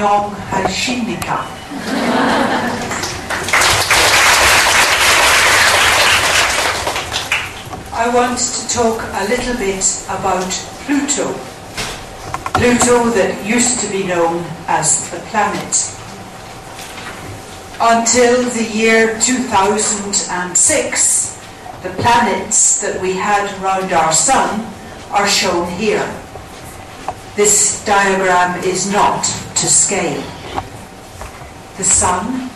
Anyong Hashinika. I want to talk a little bit about Pluto. Pluto that used to be known as the planet. Until the year 2006, the planets that we had around our sun are shown here. This diagram is not to scale. The Sun,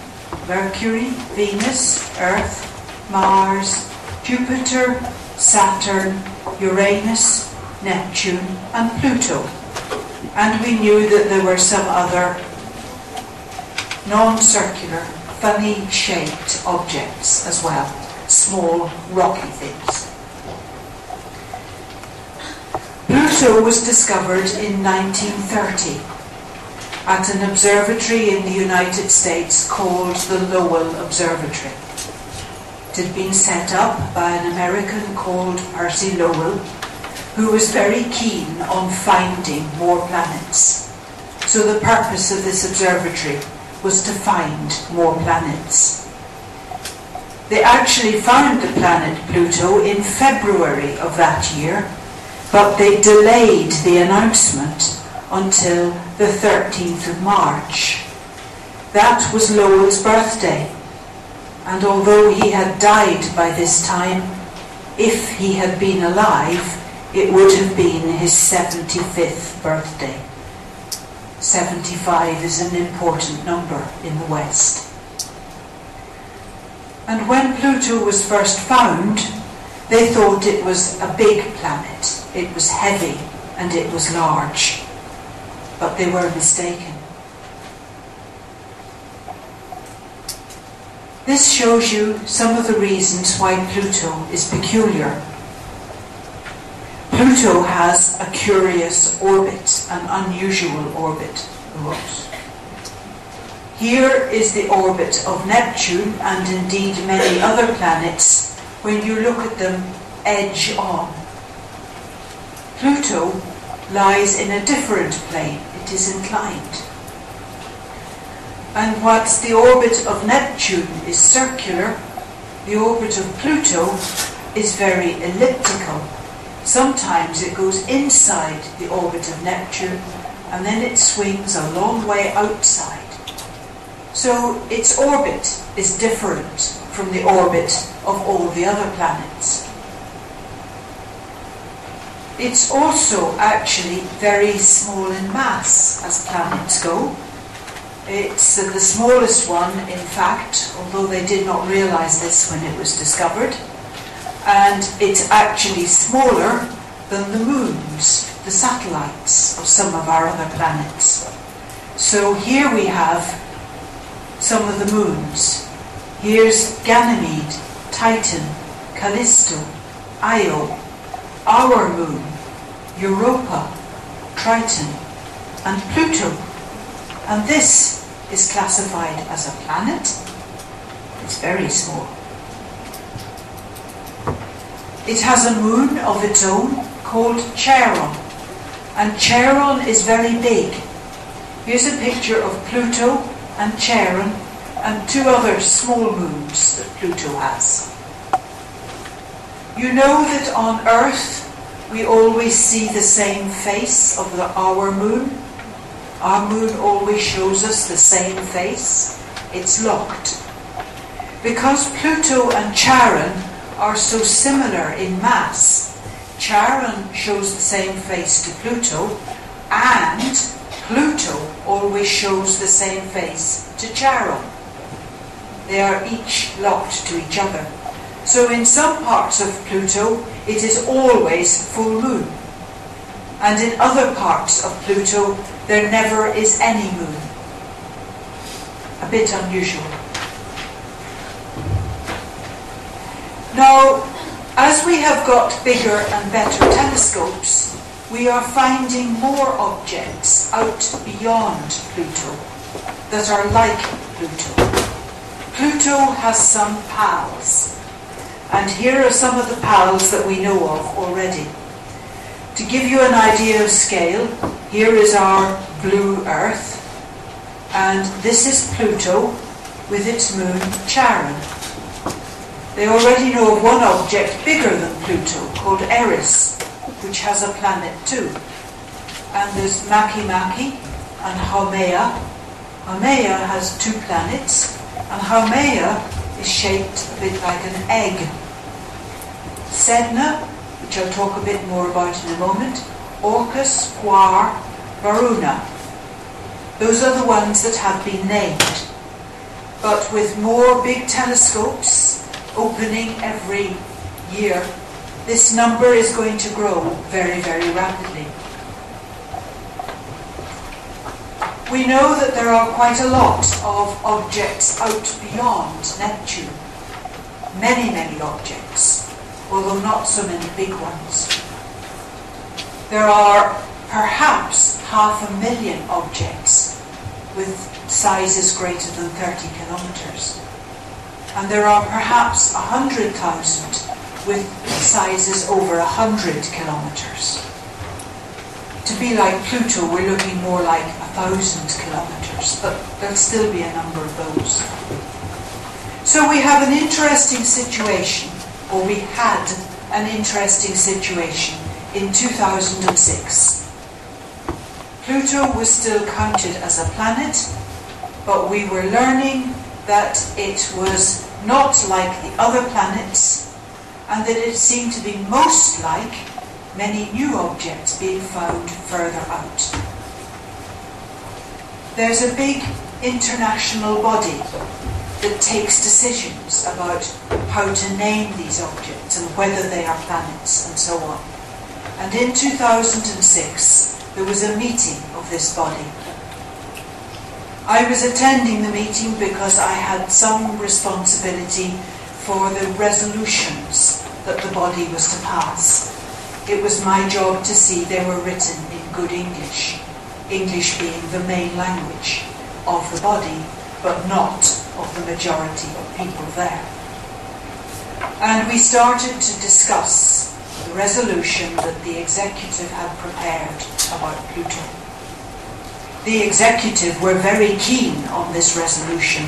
Mercury, Venus, Earth, Mars, Jupiter, Saturn, Uranus, Neptune and Pluto. And we knew that there were some other non-circular, funny shaped objects as well, small rocky things. Pluto was discovered in 1930 at an observatory in the United States called the Lowell Observatory. It had been set up by an American called Percy Lowell, who was very keen on finding more planets. So the purpose of this observatory was to find more planets. They actually found the planet Pluto in February of that year but they delayed the announcement until the 13th of March. That was Lowell's birthday, and although he had died by this time, if he had been alive, it would have been his 75th birthday. 75 is an important number in the West. And when Pluto was first found, they thought it was a big planet it was heavy and it was large. But they were mistaken. This shows you some of the reasons why Pluto is peculiar. Pluto has a curious orbit, an unusual orbit. Here is the orbit of Neptune and indeed many other planets when you look at them edge on. Pluto lies in a different plane. It is inclined. And whilst the orbit of Neptune is circular, the orbit of Pluto is very elliptical. Sometimes it goes inside the orbit of Neptune and then it swings a long way outside. So its orbit is different from the orbit of all the other planets. It's also actually very small in mass as planets go. It's the smallest one, in fact, although they did not realize this when it was discovered. And it's actually smaller than the moons, the satellites of some of our other planets. So here we have some of the moons. Here's Ganymede, Titan, Callisto, Io, our moon, Europa, Triton, and Pluto. And this is classified as a planet. It's very small. It has a moon of its own called Charon. And Charon is very big. Here's a picture of Pluto and Charon and two other small moons that Pluto has. You know that on Earth we always see the same face of the, our moon. Our moon always shows us the same face. It's locked. Because Pluto and Charon are so similar in mass, Charon shows the same face to Pluto, and Pluto always shows the same face to Charon. They are each locked to each other. So in some parts of Pluto, it is always full moon. And in other parts of Pluto, there never is any moon. A bit unusual. Now, as we have got bigger and better telescopes, we are finding more objects out beyond Pluto that are like Pluto. Pluto has some pals, and here are some of the pals that we know of already. To give you an idea of scale, here is our blue Earth, and this is Pluto with its moon Charon. They already know of one object bigger than Pluto called Eris, which has a planet too. And there's Makemake and Haumea. Haumea has two planets, and Haumea is shaped a bit like an egg. Sedna, which I'll talk a bit more about in a moment, Orcus, Quaoar, Varuna. Those are the ones that have been named. But with more big telescopes opening every year, this number is going to grow very, very rapidly. We know that there are quite a lot of objects out beyond Neptune. Many, many objects, although not so many big ones. There are perhaps half a million objects with sizes greater than 30 kilometres. And there are perhaps 100,000 with sizes over 100 kilometres. To be like Pluto, we're looking more like thousand kilometres, but there'll still be a number of those. So we have an interesting situation, or we had an interesting situation in 2006. Pluto was still counted as a planet, but we were learning that it was not like the other planets, and that it seemed to be most like many new objects being found further out there's a big international body that takes decisions about how to name these objects and whether they are planets and so on. And in 2006, there was a meeting of this body. I was attending the meeting because I had some responsibility for the resolutions that the body was to pass. It was my job to see they were written in good English. English being the main language of the body, but not of the majority of people there. And we started to discuss the resolution that the executive had prepared about Pluto. The executive were very keen on this resolution.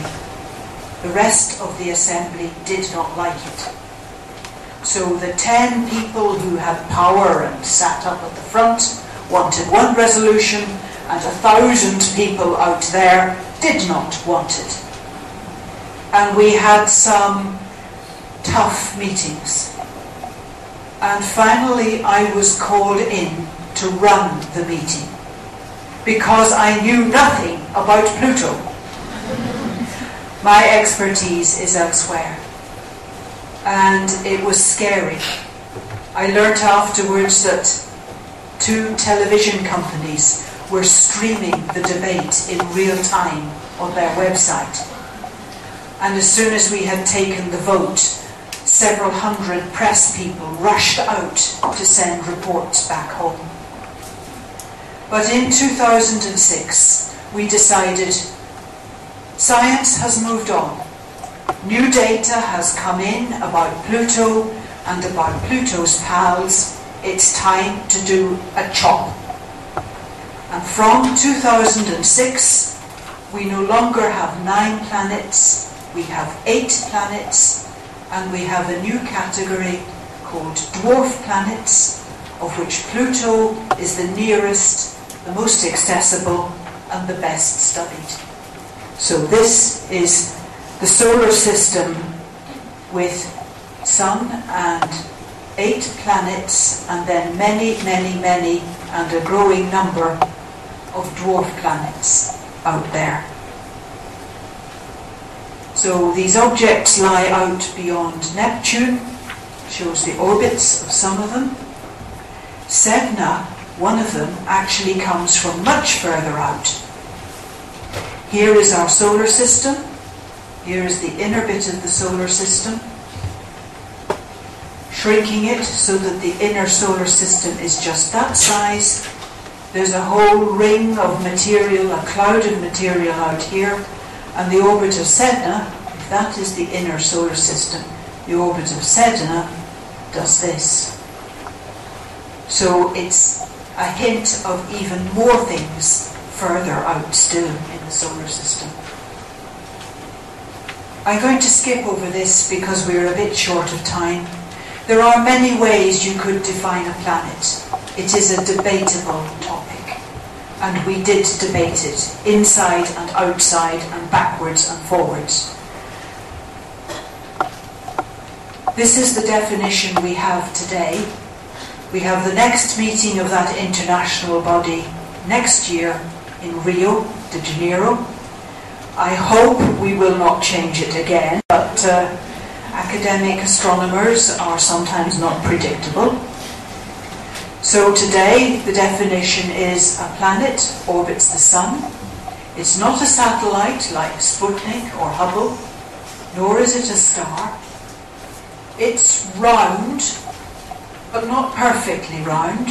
The rest of the assembly did not like it. So the ten people who had power and sat up at the front wanted one resolution, and a thousand people out there did not want it. And we had some tough meetings. And finally, I was called in to run the meeting because I knew nothing about Pluto. My expertise is elsewhere. And it was scary. I learnt afterwards that two television companies were streaming the debate in real time on their website. And as soon as we had taken the vote, several hundred press people rushed out to send reports back home. But in 2006, we decided science has moved on. New data has come in about Pluto and about Pluto's pals. It's time to do a chop and from 2006, we no longer have nine planets, we have eight planets, and we have a new category called dwarf planets, of which Pluto is the nearest, the most accessible, and the best studied. So this is the solar system with Sun and eight planets, and then many, many, many, and a growing number of dwarf planets out there. So these objects lie out beyond Neptune, shows the orbits of some of them. Sedna, one of them, actually comes from much further out. Here is our solar system. Here is the inner bit of the solar system. Shrinking it so that the inner solar system is just that size there's a whole ring of material, a cloud of material out here, and the orbit of Sedna, if that is the inner solar system, the orbit of Sedna does this. So it's a hint of even more things further out still in the solar system. I'm going to skip over this because we're a bit short of time. There are many ways you could define a planet. It is a debatable topic. And we did debate it inside and outside and backwards and forwards. This is the definition we have today. We have the next meeting of that international body next year in Rio de Janeiro. I hope we will not change it again, but uh, academic astronomers are sometimes not predictable. So today the definition is a planet orbits the Sun. It's not a satellite like Sputnik or Hubble, nor is it a star. It's round, but not perfectly round.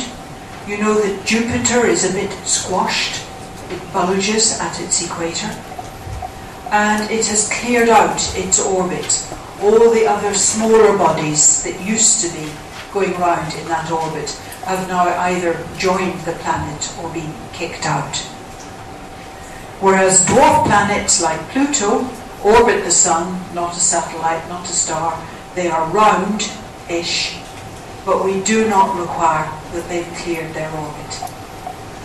You know that Jupiter is a bit squashed. It bulges at its equator. And it has cleared out its orbit. All the other smaller bodies that used to be going round in that orbit have now either joined the planet or been kicked out. Whereas dwarf planets like Pluto orbit the Sun, not a satellite, not a star, they are round-ish, but we do not require that they've cleared their orbit.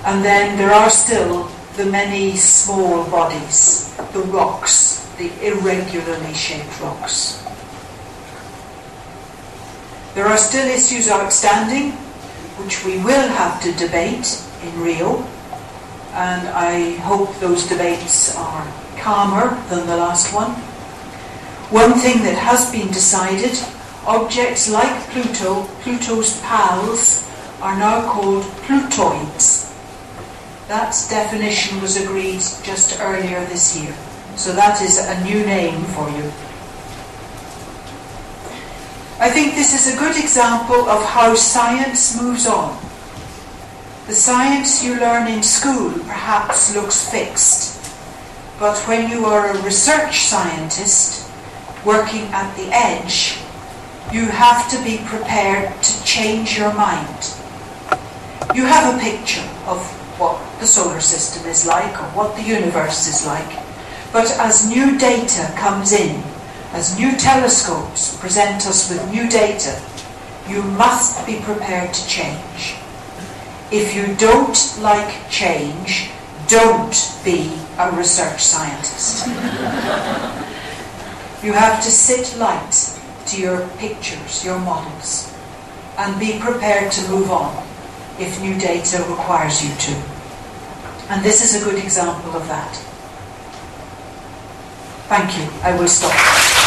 And then there are still the many small bodies, the rocks, the irregularly shaped rocks. There are still issues outstanding which we will have to debate in Rio, and I hope those debates are calmer than the last one. One thing that has been decided objects like Pluto, Pluto's pals, are now called Plutoids. That definition was agreed just earlier this year. So that is a new name for you. I think this is a good example of how science moves on. The science you learn in school perhaps looks fixed, but when you are a research scientist working at the edge, you have to be prepared to change your mind. You have a picture of what the solar system is like or what the universe is like. But as new data comes in, as new telescopes present us with new data, you must be prepared to change. If you don't like change, don't be a research scientist. you have to sit light to your pictures, your models, and be prepared to move on if new data requires you to. And this is a good example of that. Thank you. I will stop.